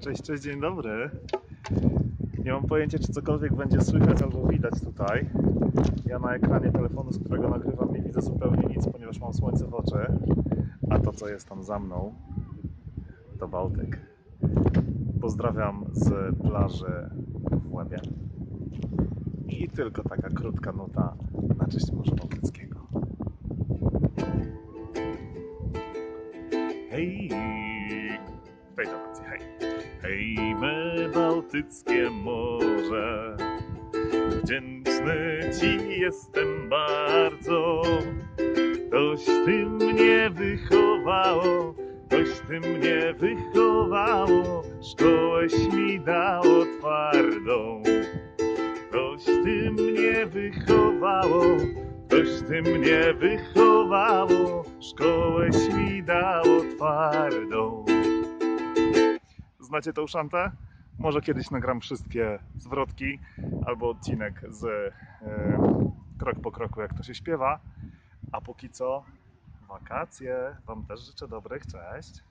Cześć, cześć, dzień dobry. Nie mam pojęcia, czy cokolwiek będzie słychać albo widać tutaj. Ja na ekranie telefonu, z którego nagrywam, nie widzę zupełnie nic, ponieważ mam słońce w oczy. A to, co jest tam za mną, to Bałtyk. Pozdrawiam z plaży w Łebie. I tylko taka krótka nuta na cześć Morza Bałtyckiego. Hej! W tej tonacji, hej! Hej, me Bałtyckie Morze. Wdzięczny Ci jestem bardzo. Toś Ty mnie wychowało Toś Ty mnie wychowało. Szkołeś mi dało twardą Toś Ty mnie wychowało Toś Ty mnie wychowało. Szkołeś mi dało twardą Znacie tą szantę? Może kiedyś nagram wszystkie zwrotki albo odcinek z e, krok po kroku, jak to się śpiewa. A póki co, wakacje. Wam też życzę dobrych. Cześć.